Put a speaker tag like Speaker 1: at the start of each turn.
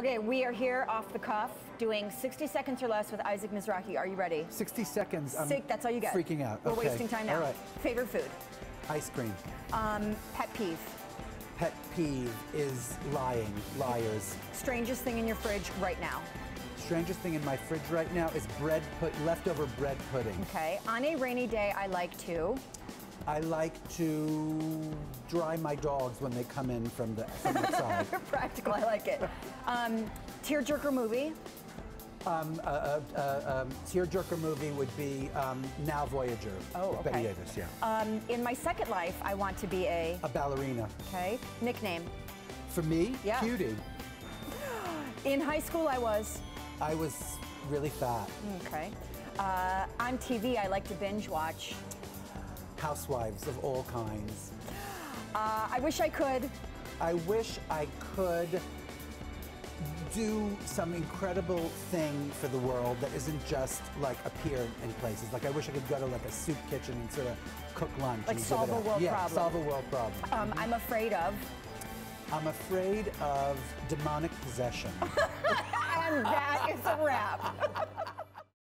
Speaker 1: Okay, we are here off the cuff doing 60 seconds or less with Isaac Mizrahi. Are you ready?
Speaker 2: 60 seconds.
Speaker 1: Isaac, that's all you get.
Speaker 2: Freaking out.
Speaker 1: We're
Speaker 2: okay.
Speaker 1: wasting time now.
Speaker 2: All right.
Speaker 1: Favorite food?
Speaker 2: Ice cream.
Speaker 1: Um, pet peeve?
Speaker 2: Pet peeve is lying. Liars.
Speaker 1: Strangest thing in your fridge right now?
Speaker 2: Strangest thing in my fridge right now is bread put leftover bread pudding.
Speaker 1: Okay. On a rainy day, I like to.
Speaker 2: I like to dry my dogs when they come in from the from outside.
Speaker 1: Practical, I like it. Um, tearjerker movie?
Speaker 2: um, a, a, a, um, tearjerker movie would be um, Now Voyager.
Speaker 1: Oh,
Speaker 2: with
Speaker 1: Bette.
Speaker 2: Davis, yeah.
Speaker 1: Um, in my second life, I want to be a.
Speaker 2: a ballerina.
Speaker 1: Okay. Nickname?
Speaker 2: For me,
Speaker 1: Yeah.
Speaker 2: cutie.
Speaker 1: In high school, I was.
Speaker 2: I was really fat.
Speaker 1: Okay. Uh, on TV, I like to binge watch.
Speaker 2: Housewives of all kinds.
Speaker 1: Uh, I wish I could.
Speaker 2: I wish I could do some incredible thing for the world that isn't just like appear in places. Like I wish I could go to like a soup kitchen and sort of cook lunch.
Speaker 1: Like solve a
Speaker 2: up.
Speaker 1: world
Speaker 2: yeah,
Speaker 1: problem.
Speaker 2: solve a world problem.
Speaker 1: Um, I'm afraid of.
Speaker 2: I'm afraid of demonic possession.
Speaker 1: And that is a wrap.